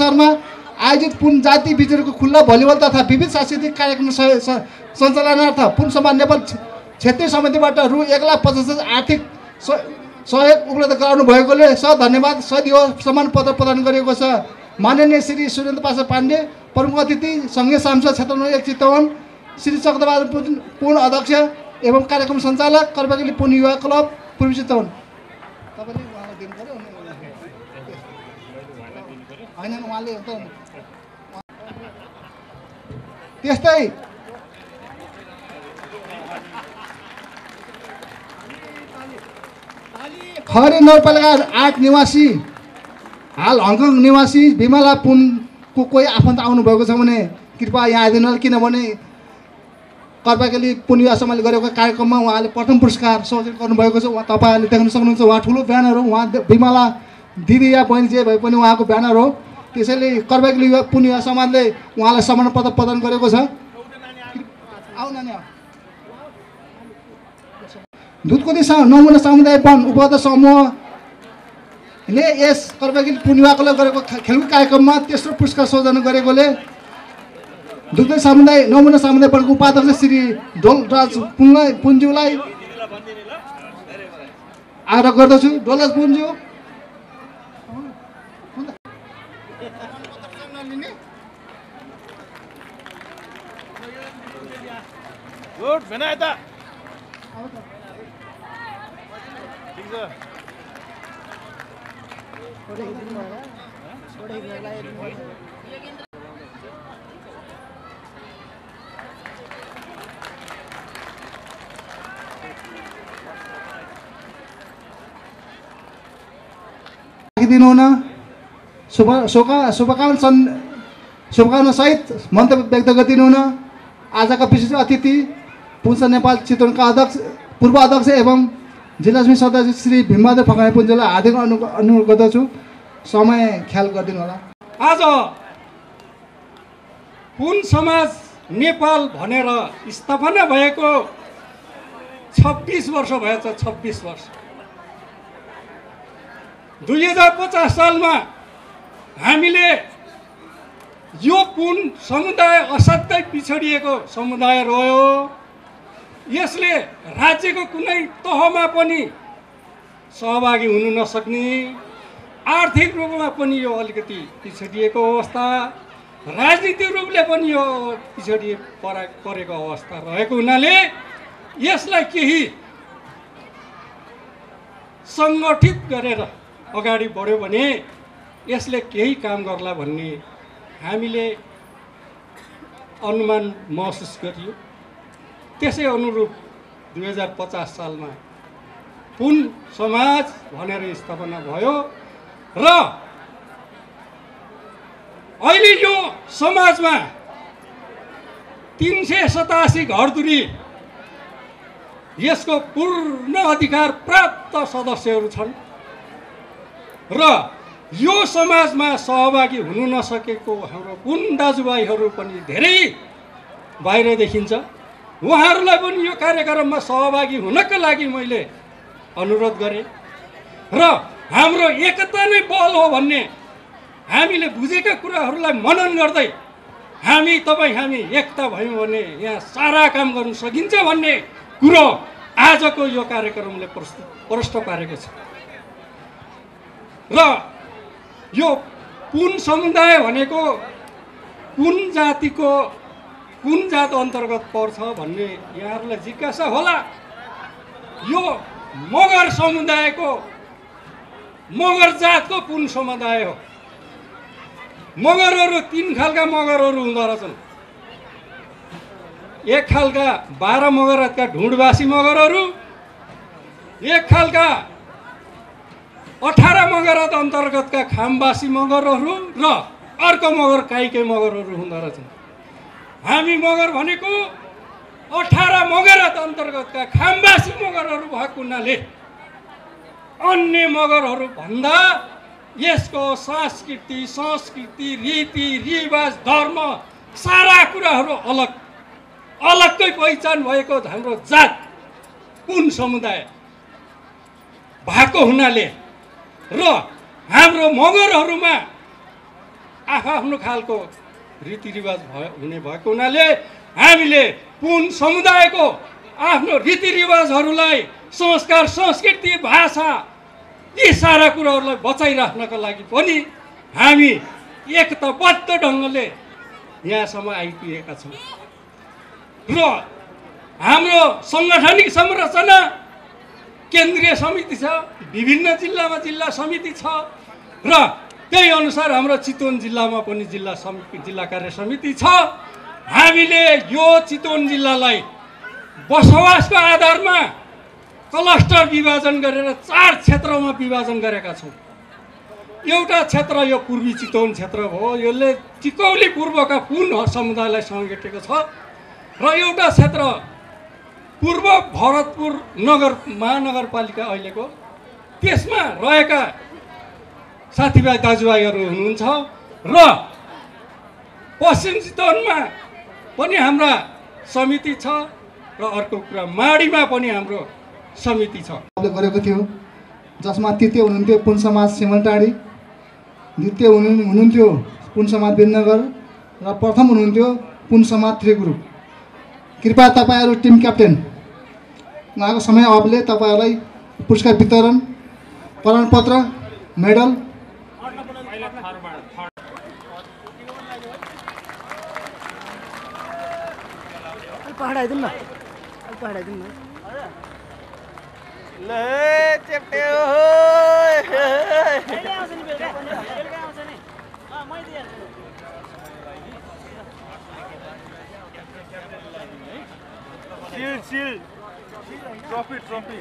अवसरमा आयोजित पुन जाति बिजुलीको खुल्ला भलिबल तथा विविध सांस्कृतिक कार्यक्रम सञ्चालनार्थ पुन समाज नेपाल क्षे- क्षेत्रीय समितिबाट रु एक लाख पचास हजार आर्थिक सहयोग उपलब्ध गराउनु भएकोले स धन्यवाद सदियो सम्मान पत्र प्रदान गरिएको छ। माननीय श्री सुरेन्द्र पासा पाण्डे प्रमुख अतिथि सङ्घीय सांसद क्षेत्र एक चितवन श्री चक्रबहादुर पूर्ण अध्यक्ष एवं कार्यक्रम सञ्चालक कर्बागली पुन युवा क्लब पूर्वी चितवन। तपाईँले उहाँलाई दिनु पऱ्यो होइन उहाँले त त्यस्तै। खरे नगरपालिका आठ निवासी हाल हङकङ निवासी बिमला पुनको कोही आफन्त आउनुभएको छ भने कृपया यहाँ आइदिनु होला किनभने कर्पाकेली पुन युवा समाजले गरेको कार्यक्रममा उहाँले प्रथम पुरस्कार सौजित गर्नुभएको छ। उहाँ तपाईँहरूले देख्न सक्नुहुन्छ उहाँ ठुलो ब्यानर हो। उहाँ बिमला दिदी या बहिनी जे भए पनि उहाँको ब्यानर हो। त्यसैले कर्पाकेली युवा पुन युवा समाजले उहाँलाई सम्मान पत्र प्रदान गरेको छ। आऊ नानी नमुना समुदाय वन उपभोक्ता समूहले यस कर्पागिल पूर्णिमाको लागि गरेको खेलकुद कार्यक्रममा तेस्रो पुरस्कार सौजना गरेकोले दुधकोटी समुदाय नमुना समुदाय वनको उपाध्यक्ष श्री ढोलराज पुनलाई पुन्जुलाई आग्रह गर्दछु। ढोलराज पुन्जु गुड भेना यता ठिक छ राखिदिनुहुन शुभ शुभ शुभकामना सन् शुभकामनासहित मन्तव्य व्यक्त गरिदिनुहुन आजका विशिष्ट अतिथि पुन्छ नेपाल चितवनका अध्यक्ष पूर्व अध्यक्ष एवं जिल्ला समिति सदस्य श्री भीमबहादुर फकाने पुञ्जलाई हार्दिक अनु अनुरोध गर्दछु। समय ख्याल गरिदिनु होला। आज पुन समाज नेपाल भनेर स्थापना भएको छब्बिस वर्ष भएछ छब्बिस वर्ष। दुई हजार पचास सालमा हामीले यो पुन समुदाय असाध्यै पिछडिएको समुदाय रह्यो? यसले राज्यको कुनै तहमा पनि सहभागी हुनु नसक्ने आर्थिक रूपमा पनि यो अलिकति पिछडिएको अवस्था राजनीतिक रूपले पनि यो पिछडिए परा परेको अवस्था रहेको हुनाले यसलाई केही सङ्गठित गरेर अगाडि बढ्यो भने यसले केही काम गर्ला भन्ने हामीले अनुमान महसुस गरियो। त्यसै अनुरूप दुई हजार पचास सालमा पुन समाज भनेर स्थापना भयो र अहिले यो समाजमा तिन सय सतासी घरधुरी यसको पूर्ण अधिकार प्राप्त सदस्यहरू छन् र यो समाजमा सहभागी हुनु नसकेको हाम्रो कुन दाजुभाइहरू पनि धेरै बाहिर देखिन्छ। उहाँहरूलाई पनि यो कार्यक्रममा सहभागी हुनका लागि मैले अनुरोध गरेँ। र हाम्रो एकता नै बल हो भन्ने हामीले बुझेका कुराहरूलाई मनन गर्दै हामी तपाईँ हामी एकता भयौँ भने यहाँ सारा काम गर्नु सकिन्छ भन्ने कुरो आजको यो कार्यक्रमले प्रस्तुत प्रष्ट पारेको छ। र यो कुन समुदाय भनेको कुन जातिको कुन जात अन्तर्गत पर्छ भन्ने यहाँहरूलाई जिज्ञासा होला। यो मगर समुदायको मगर जातको पुन समुदाय हो। मगरहरू तिन खालका मगरहरू हुँदो रहेछन्। एक खालका बाह्र मगरका ढुँडवासी मगरहरू एक खालका अठार मगरत अन्तर्गतका खामवासी मगरहरू र अर्को मगर काइके मगरहरू हुँदो रहेछन्। हामी मगर भनेको अठार मगरत अन्तर्गतका खामवासी मगरहरू भएको हुनाले अन्य मगरहरू भन्दा यसको संस्कृति संस्कृति रीति रिवाज धर्म सारा कुराहरू अलग। अलग्गै पहिचान भएको हाम्रो जात कुन समुदाय भएको हुनाले र हाम्रो मगरहरूमा आफ्नो खालको रीतिरिवाज भयो हुने भएको हुनाले हामीले पुन समुदायको आफ्नो रीतिरिवाजहरूलाई संस्कार संस्कृति भाषा यी सारा कुराहरूलाई बचाइराख्नको लागि पनि हामी एकताबद्ध ढङ्गले यहाँसम्म आइपुगेका छौँ। र हाम्रो साङ्गठनिक संरचना केन्द्रीय समिति छ विभिन्न जिल्लामा जिल्ला समिति छ र त्यही अनुसार हाम्रो चितवन जिल्लामा पनि जिल्ला समिति जिल्ला कार्य समिति छ। हामीले यो चितवन जिल्लालाई बसोबासको आधारमा क्लस्टर विभाजन गरेर चार क्षेत्रमा विभाजन गरेका छौँ। एउटा क्षेत्र यो पूर्वी चितवन क्षेत्र हो यसले टिकौली पूर्वका पुन समुदायलाई समेटेको छ र एउटा क्षेत्र पूर्व भरतपुर नगर महानगरपालिका अहिलेको त्यसमा रहेका साथीभाइ दाजुभाइहरू हुनुहुन्छ? र पश्चिम चितवनमा पनि हाम्रा समिति छ र अर्को कुरा माडीमा पनि हाम्रो समिति छ। गरेको थियो जसमा तृतीय हुनुहुन्थ्यो पुन समाज सिमलटाडी द्वितीय हुनु हुनुहुन्थ्यो पुन समाज बेनगर र प्रथम हुनुहुन्थ्यो पुन समाज थ्री ग्रुप कृपया तपाईँहरू टिम क्याप्टेन उहाँको समय अभावले तपाईँहरूलाई पुरस्कार वितरण प्रमाणपत्र मेडल पहाडाइदिउँ न अलिक पहाडाइदिउँ न ले चेप्टे हो सिल सिल ट्रफी ट्रफी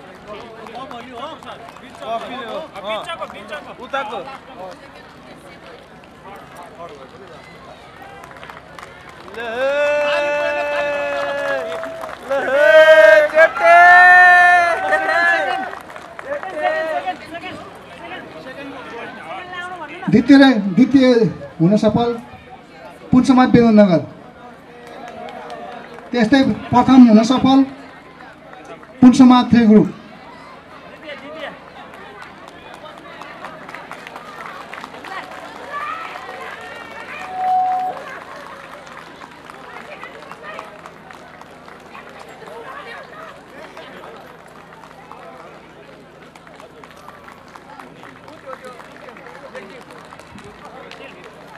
ट्रफी हो उताको ले द्वितीय द्वितीय हुन सफल पुन समाज बेनगर त्यस्तै प्रथम हुन सफल पुन समाज थ्री ग्रुप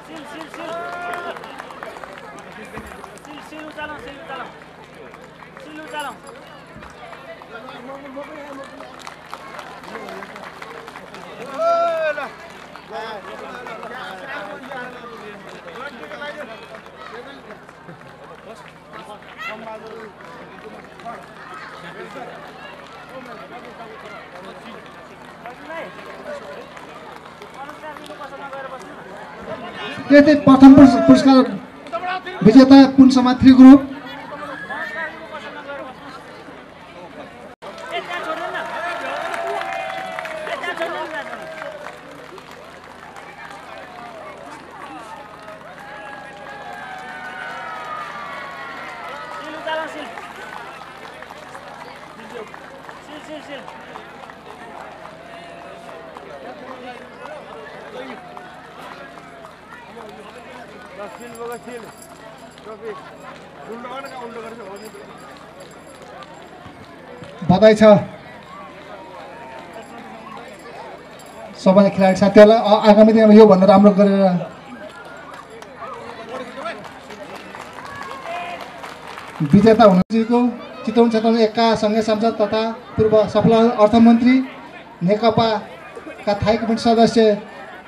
सिल सिल सिल सिल सिल उचालौँ सिल उचालौँ सिल उचालौँ अनुसार लिनु पसलमा गएर बस्नु न त्यस्तै प्रथम पुरस्- पुरस्कार विजेता पुन समाज थ्री ग्रुप नमस्कार लिनु पसलमा गएर बस्नु ए त्यहाँ छोड्दैन न ए त्यहाँ छोड्दैन न त्यहाँ छोड्दैन। सिल उचालौँ सिल सिल सिल सिल सिल सिल ट्रफी उल्टो बधाई छ। सबै खेलाडी साथीहरूलाई आगामी दिनमा योभन्दा राम्रो गरेर विजेता हुनुको चितवन क्षेत्र एकका सङ्घीय सांसद तथा पूर्व सफल अर्थमन्त्री नेकपाका थाई कमिटी सदस्य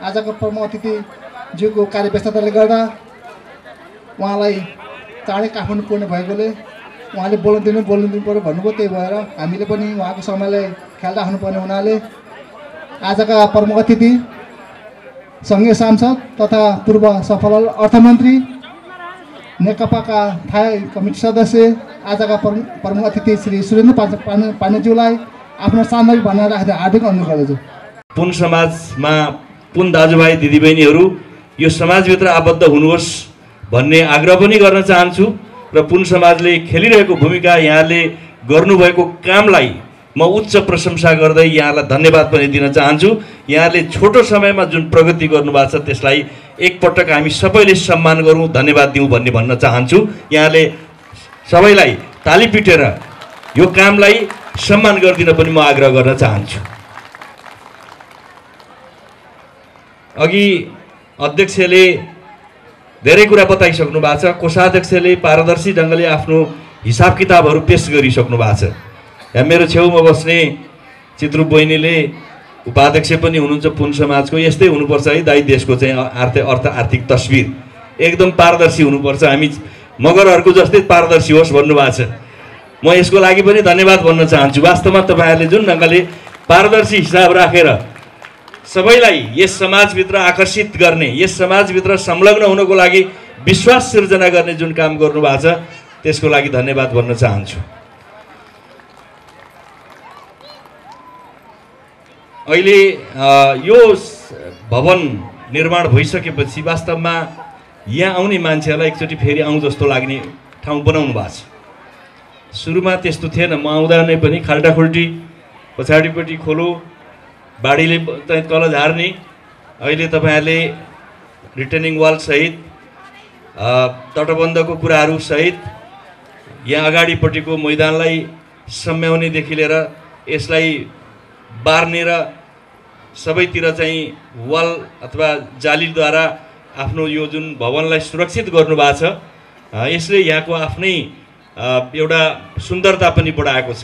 आजको प्रमुख अतिथिज्यूको कार्य व्यस्तताले गर्दा उहाँलाई चाँडै काठमाडौँ पुग्ने भएकोले उहाँले बोल्नु दिनु बोल्नु दिनु पऱ्यो भन्नुभयो त्यही भएर हामीले पनि उहाँको समयलाई ख्याल राख्नुपर्ने हुनाले आजका प्रमुख अतिथि सङ्घीय सांसद तथा पूर्व सफल अर्थमन्त्री नेकपाका थाई कमिटी सदस्य आजका प्रमुख अतिथि श्री सुरेन्द्र पाण्डे पाण्डे पाण्डेज्यूलाई आफ्नो सान्दर्भिक भन्न राख्दै हार्दिक अनुरोध गर्दछु। पुन समाजमा पुन दाजुभाइ दिदीबहिनीहरू यो समाजभित्र आबद्ध हुनुहोस् भन्ने आग्रह पनि गर्न चाहन्छु र पुन समाजले खेलिरहेको भूमिका यहाँले गर्नुभएको कामलाई म उच्च प्रशंसा गर्दै यहाँलाई धन्यवाद पनि दिन चाहन्छु। यहाँले छोटो समयमा जुन प्रगति गर्नुभएको छ त्यसलाई एकपटक हामी सबैले सम्मान गरौँ धन्यवाद दिउँ भन्ने भन्न चाहन्छु। यहाँले सबैलाई ताली पिटेर यो कामलाई सम्मान गरिदिन पनि म आग्रह गर्न चाहन्छु। अघि अध्यक्षले धेरै कुरा बताइसक्नु भएको छ। कोषाध्यक्षले पारदर्शी ढङ्गले आफ्नो हिसाब किताबहरू पेस गरिसक्नु भएको छ। यहाँ मेरो छेउमा बस्ने चित्रु बहिनीले उपाध्यक्ष पनि हुनुहुन्छ पुन समाजको। यस्तै हुनुपर्छ है दाइ देशको चाहिँ अर्थ अर्थ आर्थिक तस्विर। एकदम पारदर्शी हुनुपर्छ। हामी मगरहरूको जस्तै पारदर्शी होस् भन्नुभएको छ। म यसको लागि पनि धन्यवाद भन्न चाहन्छु। वास्तवमा तपाईँहरूले जुन ढङ्गले पारदर्शी हिसाब राखेर सबैलाई यस समाजभित्र आकर्षित गर्ने यस समाजभित्र संलग्न हुनको लागि विश्वास सिर्जना गर्ने जुन काम गर्नुभएको छ त्यसको लागि धन्यवाद भन्न चाहन्छु। अहिले यो भवन निर्माण भइसकेपछि वास्तवमा यहाँ आउने मान्छेहरूलाई एकचोटि फेरि आउँ जस्तो लाग्ने ठाउँ बनाउनु भएको छ। सुरुमा त्यस्तो थिएन म आउँदा नै पनि खाल्टाखुल्टी पछाडिपट्टि खोलो बाढीले चाहिँ तल झार्ने। अहिले तपाईँहरूले रिटर्निङ वालसहित तटबन्धको कुराहरू सहित यहाँ अगाडिपट्टिको मैदानलाई सम्याउनेदेखि लिएर यसलाई बार्ने र सबैतिर चाहिँ वाल अथवा जालीद्वारा आफ्नो यो जुन भवनलाई सुरक्षित गर्नुभएको छ यसले यहाँको आफ्नै एउटा सुन्दरता पनि बढाएको छ।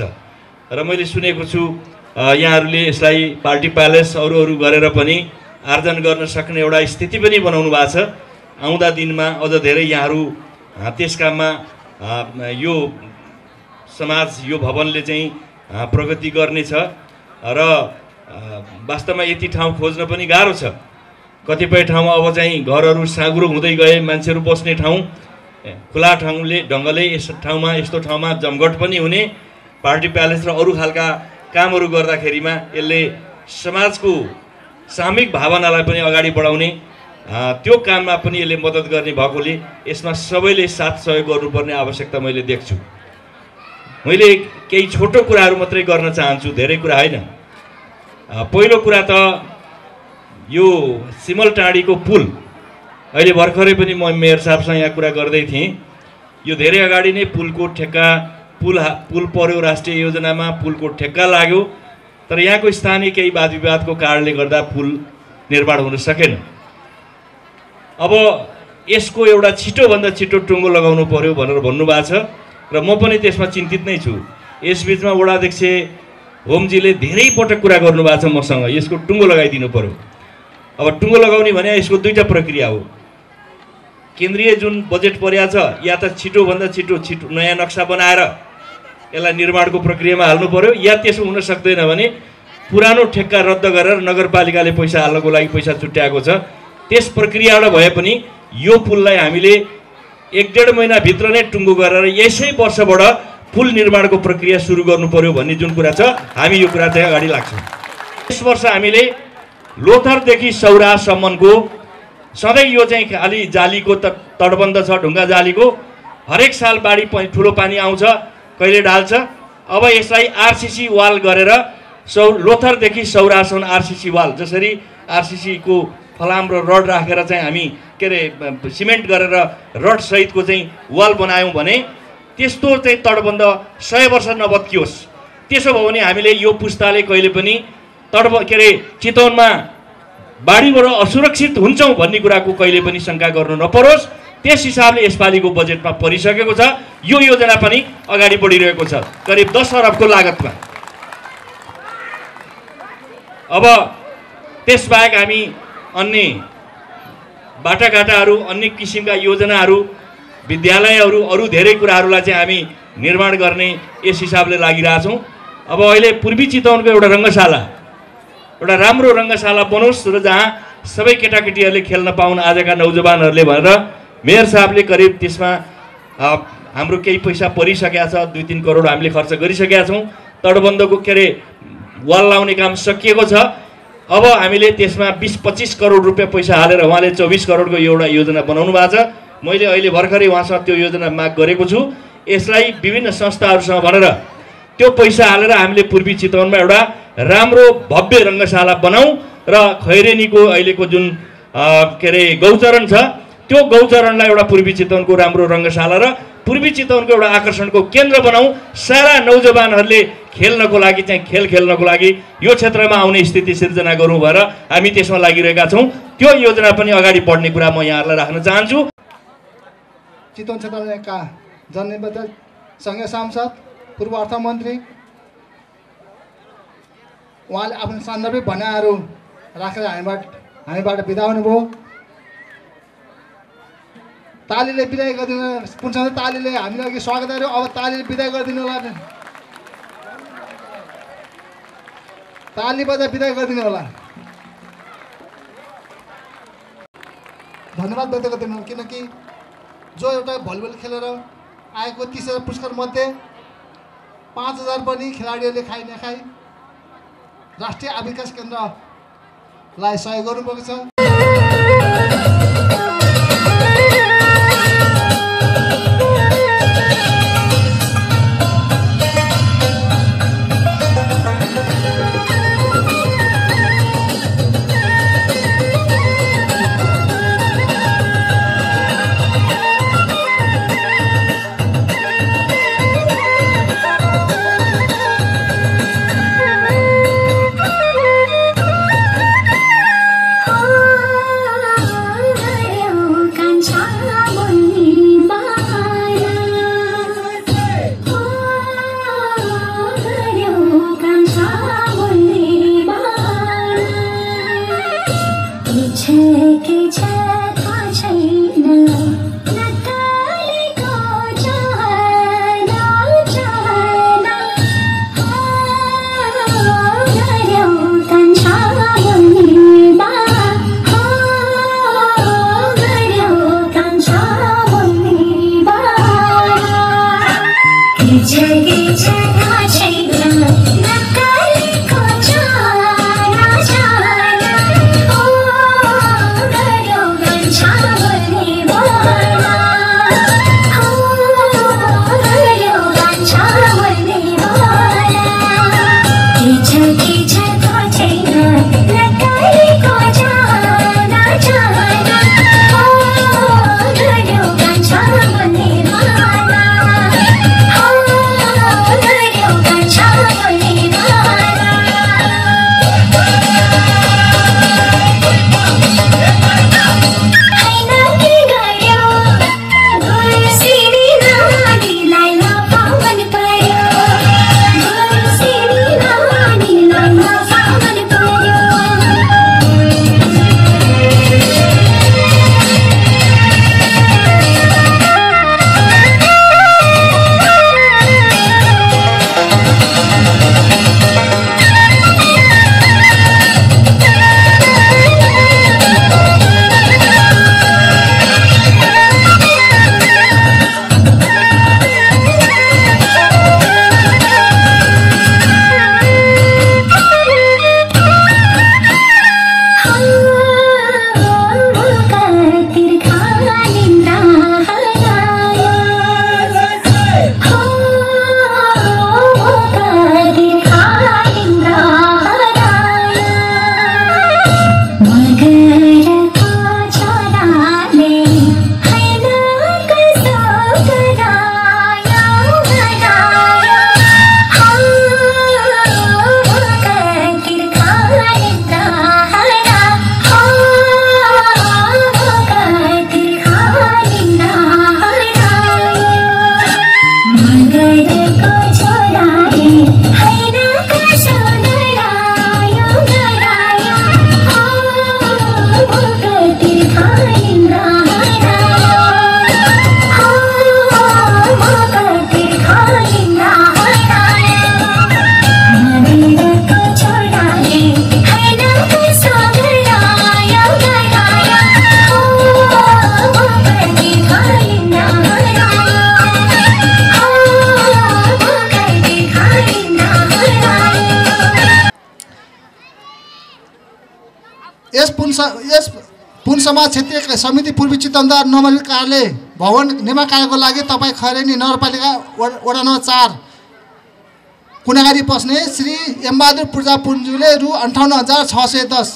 र मैले सुनेको छु यहाँहरूले यसलाई पार्टी प्यालेस अरू अरू गरेर पनि आर्जन गर्न सक्ने एउटा स्थिति पनि बनाउनु भएको छ। आउँदा दिनमा अझ धेरै यहाँहरू त्यस काममा यो समाज यो भवनले चाहिँ प्रगति गर्नेछ र वास्तवमा यति ठाउँ खोज्न पनि गाह्रो छ। कतिपय ठाउँमा अब चाहिँ घरहरू साँग्रो हुँदै गए मान्छेहरू बस्ने ठाउँ खुला ठाउँले ढङ्गले यस ठाउँमा यस्तो ठाउँमा जमघट पनि हुने पार्टी प्यालेस र अरू खालका कामहरू गर्दाखेरिमा यसले समाजको सामूहिक भावनालाई पनि अगाडि बढाउने त्यो काममा पनि यसले मद्दत गर्ने भएकोले यसमा सबैले साथ सहयोग गर्नुपर्ने आवश्यकता मैले देख्छु। मैले केही छोटो कुराहरू मात्रै गर्न चाहन्छु धेरै कुरा होइन। पहिलो कुरा त यो सिमल टाँडीको पुल। अहिले भर्खरै पनि म मेयर साहबसँग यहाँ कुरा गर्दै थिएँ। यो धेरै अगाडि नै पुलको ठेक्का पुल पुल पर्यो राष्ट्रिय योजनामा पुलको ठेक्का लाग्यो तर यहाँको स्थानीय केही वाद विवादको कारणले गर्दा पुल निर्माण हुन सकेन। अब यसको एउटा छिटोभन्दा छिटो टुङ्गो लगाउनु पर्यो भनेर भन्नुभएको छ र म पनि त्यसमा चिन्तित नै छु। यसबिचमा वडाध्यक्ष होमजीले धेरै पटक कुरा गर्नुभएको छ मसँग यसको टुङ्गो लगाइदिनु पर्यो। अब टुङ्गो लगाउने भने यसको दुईवटा प्रक्रिया हो। केन्द्रीय जुन बजेट परेको छ या त छिटोभन्दा छिटो छिटो नयाँ नक्सा बनाएर यसलाई निर्माणको प्रक्रियामा हाल्नु पर्यो। या त्यसो हुन सक्दैन भने पुरानो ठेक्का रद्द गरेर नगरपालिकाले पैसा हाल्नको लागि पैसा छुट्याएको छ। त्यस प्रक्रियाबाट भए पनि यो पुललाई हामीले एक डेढ महिनाभित्र नै टुङ्गो गरेर यसै वर्षबाट पुल निर्माणको प्रक्रिया सुरु गर्नु पर्यो भन्ने जुन कुरा छ हामी यो कुरा चाहिँ अगाडि लाग्छौँ। यस वर्ष हामीले लोथरदेखि सौरासम्मको सधैँ यो चाहिँ खालि जालीको त तटबन्ध छ ढुङ्गा जालीको। हरेक साल बाढी ठुलो पानी आउँछ। कहिले ढाल्छ अब यसलाई आरसिसी वाल गरेर सौ लोथरदेखि सौरासम्म आरसिसी वाल जसरी आरसिसीको फलाम र रड राखेर चाहिँ हामी के अरे सिमेन्ट गरेर रड सहितको चाहिँ वाल बनायौँ भने त्यस्तो चाहिँ तटबन्ध सय वर्ष नबत्कियोस्। त्यसो भयो भने हामीले यो पुस्ताले कहिले पनि तटब के अरे चितवनमा बाढीबाट असुरक्षित हुन्छौँ भन्ने कुराको कहिले पनि शङ्का गर्नु नपरोस्। त्यस हिसाबले यसपालिको बजेटमा परिसकेको छ। यो योजना पनि अगाडि बढिरहेको छ। करिब दस अरबको लागतमा। अब त्यसबाहेक हामी अन्य बाटाघाटाहरू अन्य किसिमका योजनाहरू विद्यालयहरू अरू धेरै कुराहरूलाई चाहिँ हामी निर्माण गर्ने यस हिसाबले लागिरहेछौँ। अब अहिले पूर्वी चितवनको एउटा रङ्गशाला एउटा राम्रो रङ्गशाला बनोस् र जहाँ सबै केटाकेटीहरूले खेल्न पाउन् आजका नौजवानहरूले भनेर मेयर साहबले करिब त्यसमा हाम्रो केही पैसा परिसकेका छ दुई तिन करोड हामीले खर्च गरिसकेका छौँ। तटबन्धको के अरे वाल लाउने काम सकिएको छ। अब हामीले त्यसमा बिस पच्चिस करोड रुपियाँ पैसा हालेर उहाँले चौबिस करोडको एउटा योजना बनाउनु भएको छ। मैले अहिले भर्खरै उहाँसँग त्यो योजना माग गरेको छु। यसलाई विभिन्न संस्थाहरूसँग भनेर त्यो पैसा हालेर हामीले पूर्वी चितवनमा एउटा राम्रो भव्य रङ्गशाला बनाऊँ र खैरेनीको अहिलेको जुन के अरे गौचरण छ त्यो गौचरणलाई एउटा पूर्वी चितवनको राम्रो रङ्गशाला र पूर्वी चितवनको एउटा आकर्षणको केन्द्र बनाऊँ। सारा नौजवानहरूले खेल्नको लागि चाहिँ खेल खेल्नको लागि यो क्षेत्रमा आउने स्थिति सिर्जना गरौँ भएर हामी त्यसमा लागिरहेका छौँ। त्यो योजना पनि अगाडि बढ्ने कुरा म यहाँहरूलाई राख्न चाहन्छु। चितवन क्षेत्रका जननिर्वाचित सङ्घीय सांसद पूर्व अर्थमन्त्री उहाँले आफ्नो सान्दर्भिक भनाइहरू राखेर हामीबाट हामीबाट बिदा हुनुभयो। तालीले बिदाय गरिदिनु पुनसँग तालीले हामीले अघि स्वागत गर्यो। अब तालीले बिदाय गरिदिनु होला ताली बजाय बिदाय गरिदिनु होला। धन्यवाद व्यक्त गरिदिनु किनकि जो एउटा भलिबल खेलेर आएको तिस हजार पुरस्कार मध्ये पाँच हजार पनि खेलाडीहरूले खाइ नखाइ राष्ट्रिय आविकास केन्द्रलाई सहयोग गर्नुभएको यस पुन यस पुन समाज क्षेत्रीय समिति पूर्वी चितवनदार नोमल कार्यालय भवन निर्माण लागि तपाईँ खैरेनी नगरपालिका वडा नम्बर चार कुनागारी बस्ने श्री एमबहादुर पूर्जा पुन्जुले रु अन्ठाउन्न हजार छ सय दस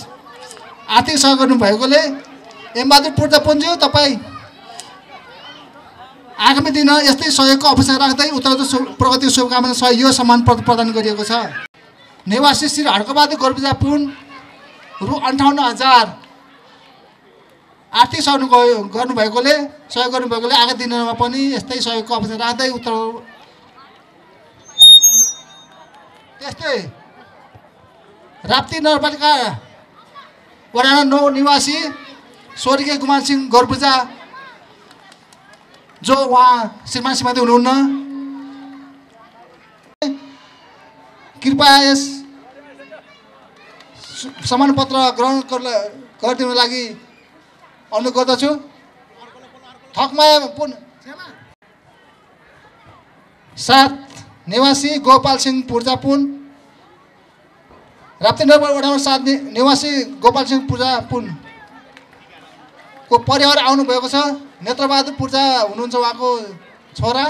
आर्थिक सहयोग गर्नुभएकोले एमबहादुर पूर्जा पुन्जु तपाईँ आगामी दिन यस्तै सहयोगको अपेक्षा राख्दै उत्तरोत्तर शु प्रगति शुभकामना सह यो सम्मान प्र- प्रदान गरिएको छ। निवासी श्री हड्कबहादुर गोर्बुजा पुन रु अन्ठाउन्न हजार। आर्थिक सहयोग गर्नुभएकोले सहयोग गर्नुभएकोले आगामी दिनमा पनि यस्तै सहयोगको अपेक्षा राख्दै उत्तर त्यस्तै राप्ती नगरपालिका वडा नौ निवासी स्वर्गीय कुमार सिंह गोर्बुजा जो उहाँ श्रीमान श्रीमती हुनुहुन्न। कृपया यस सम्मान पत्र ग्रहण गरिदिनुको लागि अनुरोध गर्दछु। थकमाया पुन सात निवासी गोपाल सिंह पूर्जा पुन राप्ती नम्बर सात निवासी गोपाल सिंह पूर्जा पुन को परिवार आउनुभएको छ नेत्रबहादुर पूर्जा हुनुहुन्छ उहाँको छोरा।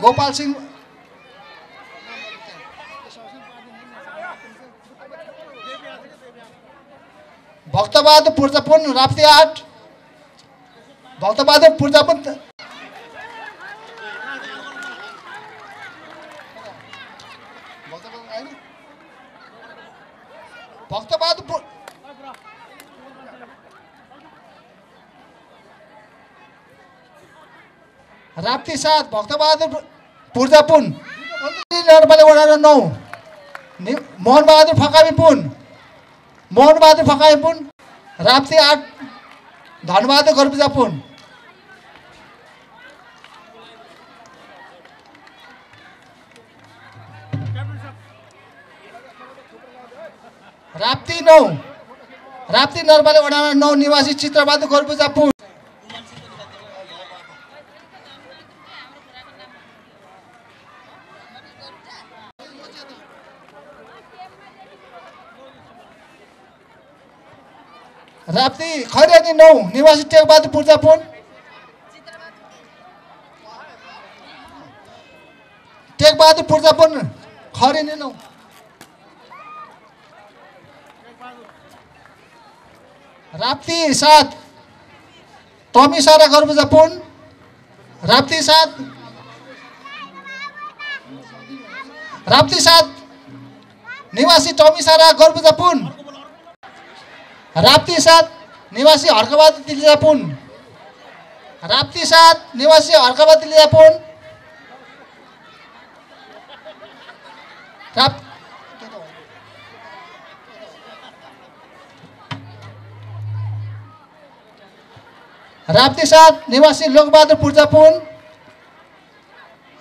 गोपाल सिंह भक्तबहादुर पूर्जा पुन राप्ती आठ। भक्तबहादुर पूर्जा पुन भक्तबहादुर राप्ती सात भक्तबहादुर पूर्जा पुन। नगरपालिका वडा नम्बर नौ। नि मोहनबहादुर फकामी पुन। मोहनबहादुर फकामी पुन राप्ती आठ धनबहादुर गर्बिजा पुन राप्ती नौ राप्ती वडा नम्बर नौ निवासी चित्रबहादुर गर्बुजा पुन राप्ती खैरानी नौ? निवासी टेकबहादुर पूर्जा पुन टेकबहादुर पूर्जा पुन खैरानी नौ? राप्ती सात टमी सारा गर्बुजा पुन राप्ती सात राप्ती सात निवासी टमी सारा गर्बुजा पुन राप्ती सात, निवासी हर्कबहादुर तिलिजा पुन राप्ती सात, निवासी हर्कबहादुर तिलिजा पुन राप राप्ती सात, निवासी लोकबहादुर पूर्जा पुन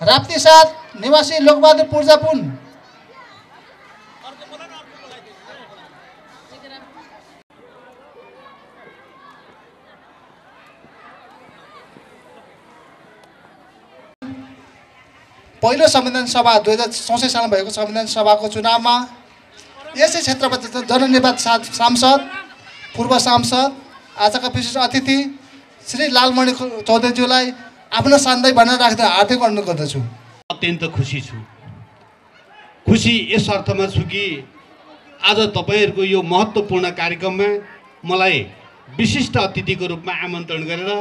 राप्ती सात, निवासी लोकबहादुर पूर्जा पहिलो संविधान सभा दुई हजार चौसठी सालमा भएको संविधान सभाको चुनावमा यसै क्षेत्रबाट जननिर्वाचित सा- सांसद पूर्व सांसद आजका विशिष्ट अतिथि श्री लालमणि चौधरीज्यूलाई आफ्नो सान्दै भनेर राख्दा हार्दिक अनुरोध गर्दछु। अत्यन्त खुसी छु। खुसी यस अर्थमा छु कि आज तपाईँहरूको यो महत्त्वपूर्ण कार्यक्रममा मलाई विशिष्ट अतिथिको रूपमा आमन्त्रण गरेर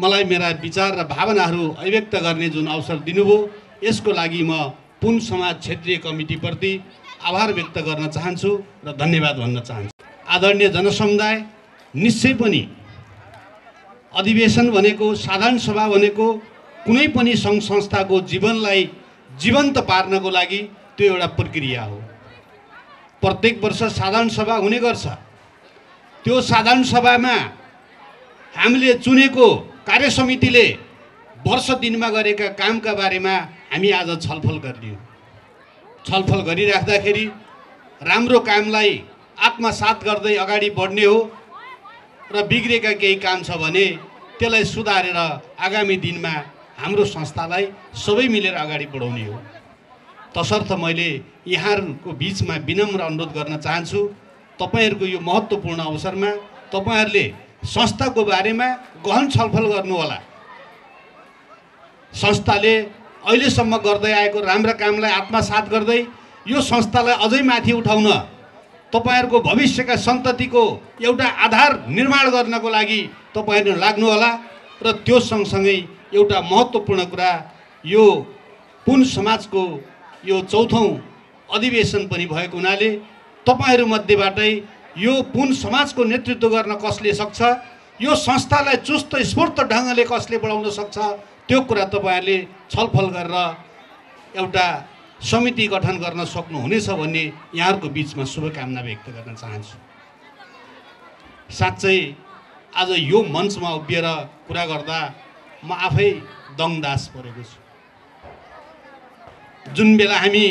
मलाई मेरा विचार र भावनाहरू अभिव्यक्त गर्ने जुन अवसर दिनुभयो यसको लागि म पुन समाज क्षेत्रीय कमिटीप्रति आभार व्यक्त गर्न चाहन्छु र धन्यवाद भन्न चाहन्छु। आदरणीय जनसमुदाय निश्चय पनि अधिवेशन भनेको साधारण सभा भनेको कुनै पनि सङ्घ संस्थाको जीवनलाई जीवन्त पार्नको लागि त्यो एउटा प्रक्रिया हो। प्रत्येक वर्ष साधारण सभा हुने गर्छ। त्यो साधारण सभामा हामीले चुनेको कार्य समितिले वर्ष दिनमा गरेका कामका बारेमा हामी आज छलफल गरिदियौँ छलफल गरिराख्दाखेरि राम्रो कामलाई आत्मसात गर्दै अगाडि बढ्ने हो र बिग्रेका केही काम छ भने त्यसलाई सुधारेर आगामी दिनमा हाम्रो संस्थालाई सबै मिलेर अगाडि बढाउने हो। तसर्थ मैले यहाँहरूको बिचमा विनम्र अनुरोध गर्न चाहन्छु। तपाईँहरूको यो महत्त्वपूर्ण अवसरमा तपाईँहरूले संस्थाको बारेमा गहन छलफल गर्नुहोला। संस्थाले अहिलेसम्म गर्दै आएको राम्रा कामलाई आत्मसात गर्दै यो संस्थालाई अझै माथि उठाउन तपाईँहरूको भविष्यका सन्ततिको एउटा आधार निर्माण गर्नको लागि तपाईँहरू लाग्नुहोला र त्यो सँगसँगै एउटा महत्त्वपूर्ण कुरा यो पुन समाजको यो चौथौँ अधिवेशन पनि भएको हुनाले तपाईँहरूमध्येबाटै यो पुन समाजको नेतृत्व गर्न कसले सक्छ? यो संस्थालाई चुस्त स्फूर्त ढङ्गले कसले बढाउन सक्छ? त्यो कुरा तपाईँहरूले छलफल गरेर एउटा समिति गठन गर्न सक्नुहुनेछ भन्ने यहाँहरूको बिचमा शुभकामना व्यक्त गर्न चाहन्छु। साँच्चै आज यो मञ्चमा उभिएर कुरा गर्दा म आफै दङदास परेको छु। जुन बेला हामी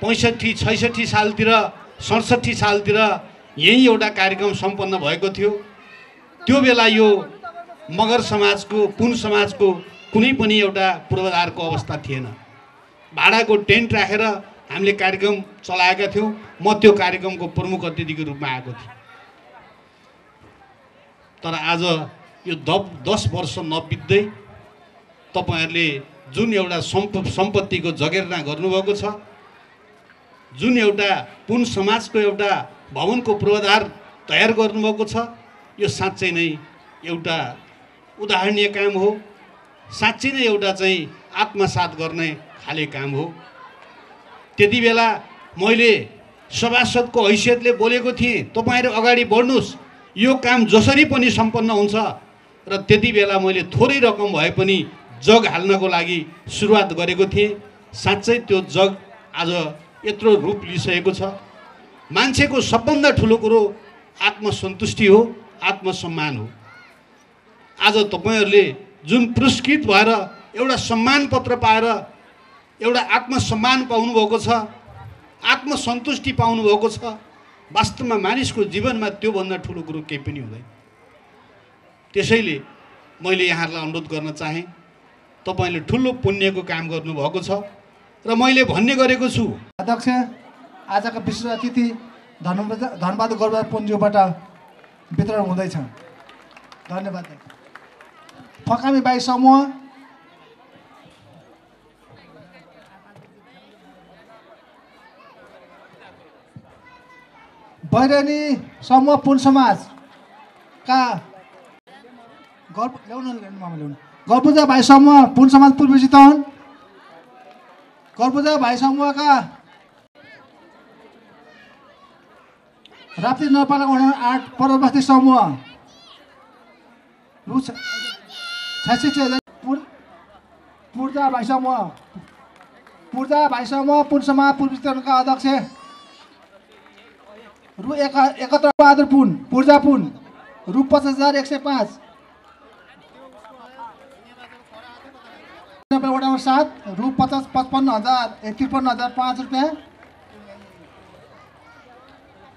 पैँसठी छैसठी सालतिर सडसठी सालतिर यहीँ एउटा कार्यक्रम सम्पन्न भएको थियो। त्यो बेला यो मगर समाजको पुन समाजको कुनै पनि एउटा पूर्वाधारको अवस्था थिएन। भाडाको टेन्ट राखेर हामीले कार्यक्रम चलाएका थियौँ। म त्यो कार्यक्रमको प्रमुख अतिथिको रूपमा आएको थिएँ। तर आज यो द दस वर्ष नबित्दै तपाईँहरूले जुन एउटा सम्प सम्पत्तिको जगेर्ना गर्नुभएको छ जुन एउटा पुन समाजको एउटा भवनको पूर्वाधार तयार गर्नुभएको छ। यो साँच्चै नै एउटा उदाहरणीय काम हो। साँच्चै नै एउटा चाहिँ आत्मसात गर्ने खाले काम हो। त्यति बेला मैले सभासदको हैसियतले बोलेको थिएँ तपाईँहरू अगाडि बढ्नुहोस्। यो काम जसरी पनि सम्पन्न हुन्छ। र त्यति बेला मैले थोरै रकम भए पनि जग हाल्नको लागि सुरुवात गरेको थिएँ। साँच्चै त्यो जग आज यत्रो रूप लिइसकेको छ। मान्छेको सबभन्दा ठुलो कुरो आत्मसन्तुष्टि हो आत्मसम्मान हो। आज तपाईँहरूले जुन पुरस्कृत भएर एउटा सम्मान पत्र पाएर एउटा आत्मसम्मान पाउनुभएको छ आत्मसन्तुष्टि पाउनुभएको छ वास्तवमा मानिसको जीवनमा त्योभन्दा ठुलो कुरो केही पनि हुँदैन। त्यसैले मैले यहाँहरूलाई अनुरोध गर्न चाहेँ तपाईँले ठुलो पुण्यको काम गर्नुभएको छ र मैले भन्ने गरेको छु। अध्यक्ष आजका विशेष अतिथि धनबहादुर धनबहादुर गौरव पुन्जुबाट वितरण हुँदैछ। धन्यवाद। फकामी बाई समूह। बैरनी समूह पुन समाजका ल्याउनु ल्याउनु मामा ल्याउनु। गौरपूजा भाइ समूह पुन समाज पूर्वी चितवन। गौरपूजा भाइ समूहका राप्ती वडा आठ पर्वबस्ती समूह। रु छ- छ्यासठी हजार पुर- पूर्जा भाइ समूह। पूर्जा भाइ समूह पुनसमा पूर्वी चितवनका अध्यक्ष रु एक एकहत्तर बहादुर पुन पूर्जा पुन रु पचास हजार एक सय पाँच। सात रु पचास पचपन्न हजार त्रिपन्न हजार पाँच रुपियाँ।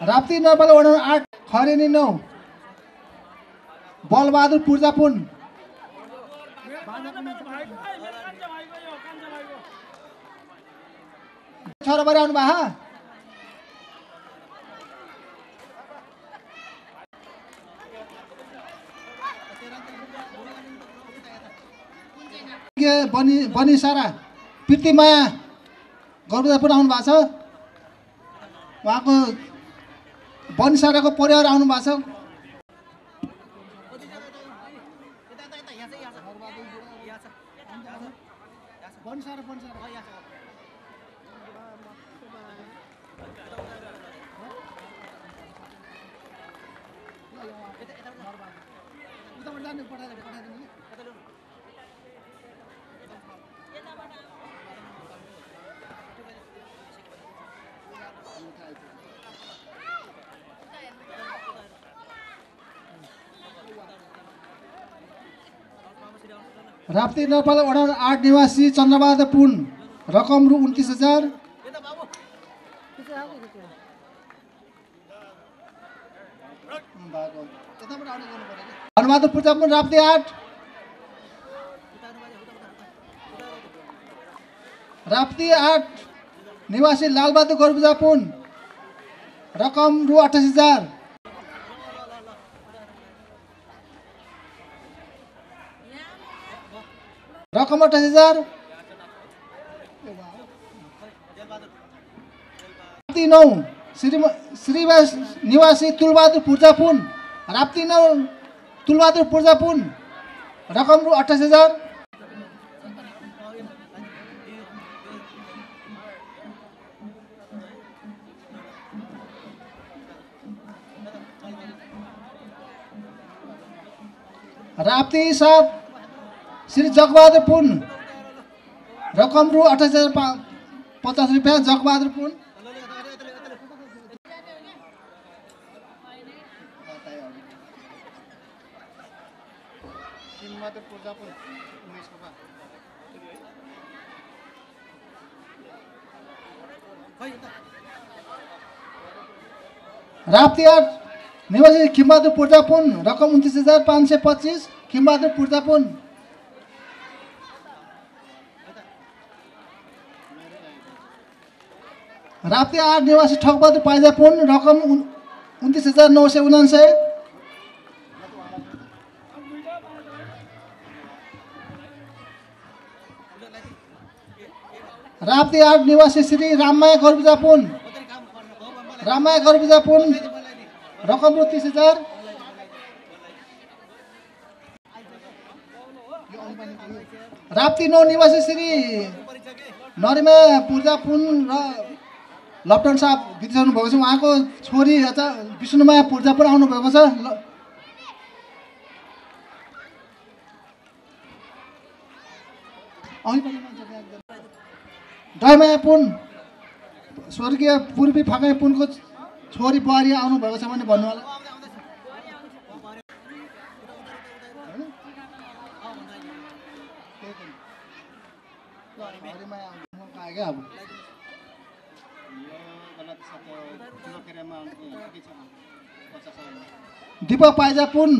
राप्ती नपाल वडा आठ खरेनी नौ। बलबहादुर पूर्जापुन। छोराबारी आउनु भयो बनी बनी सारा? प्रीतिमाया गौरपूजापुर आउनु भएको छ। उहाँको बनिसाराको परिवार आउनु भएको छ पठाइदिनु पठाइदिनु राप्ती नगरपालिका वडा आठ निवासी चन्द्रबहादुर पुन। रकम रु उन्तिस हजार। हनुबहादुर पुन राप्ती आठ। राप्ती आठ। निवासी लालबहादुर गोरबुजा पुन रकम रु अठाइस हजार। श्रीवास निवासी तुलबहादुर पूर्जापुन राप्ती नौ तुलबहादुर पूर्जापुन रकम रु हज़ार राप्ती सात श्री जगबहादुर पुन रकम रु अठाइस हजार पा- पचास रुपियाँ जगबहादुर पुन राप्ती आठ निवासी खिमबहादुर पूर्जापुन रकम उन्तिस हजार पाँच सय पच्चिस खिमबहादुर पूर्जापुन राप्ती आठ निवासी ठगबहादुर पाइजापुन रकम उन् उन्तिस हजार नौ सय उनान्सय। राप्ती आठ निवासी श्री राममाया गर्बुजापुन राममाया गर्बुजापुन रकम रु तिस हजार। राप्ती नौ निवासी श्री नरिमा पूर्जा पुन र लप्टन साहब बितिसक्नु भएको छ। उहाँको छोरी यता विष्णुमाया पूर्जा पनि आउनुभएको छ। ल। दयमाया पुन स्वर्गीय पूर्वी फाँकै पुनको छोरी बुहारी आउनुभएको छ भने भन्नु होला। क्या अब। दिपक पाइजा पुन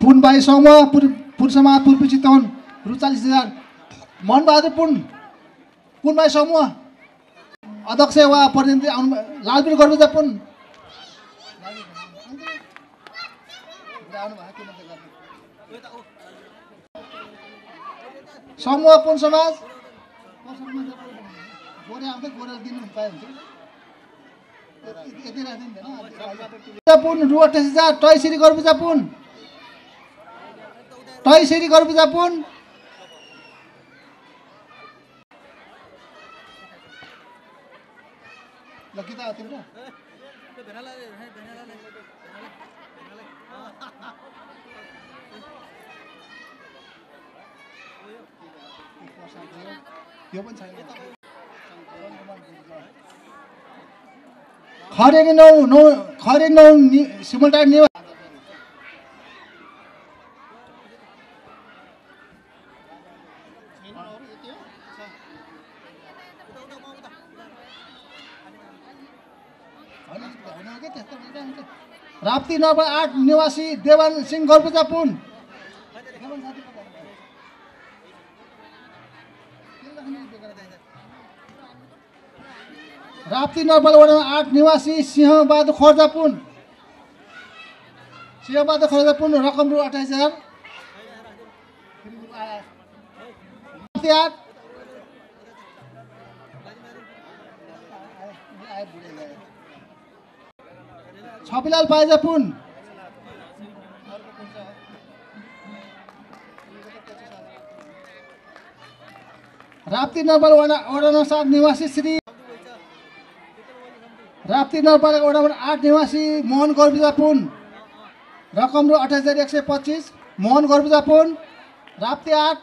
पुनबाई समूह पुर पुरुषमा पूर्वी चितवन रु चालिस हजार मनबहादुर पुन पुनबाई समूह अध्यक्ष वा प्रतिनिधि आउनु लालबिर गर्बुजा पुन समूह पुन समाज आउँदै गोरेले दिनु पाए हुन्छ यति राखिदिनु पुन रु अठाइस हजार टयसिरी गर्बुजा पुन। टयसिरी गर्बुजा पुन। ल गीता खरेनी नौ नौ खरेनी नौ सिमलटार निवा राप्ती नम्बर आठ निवासी देवान सिंह गर्पुजा पुन राप्ती नम्बर वडा आठ निवासी सिंहबहादुर खर्जा पुन सिंहबहादुर खर्जा पुन रकम रु अठाइस हजार। छपिलाल पाइजा पुन राप्ती नम्बर वडा नम्बर सात निवासी श्री राप्ती नगरपालिका वडा नम्बर आठ निवासी मोहन गर्बिजा पुन। रकम रु अठाइस हजार एक सय पच्चिस। मोहन गर्बिजा पुन। राप्ती आठ।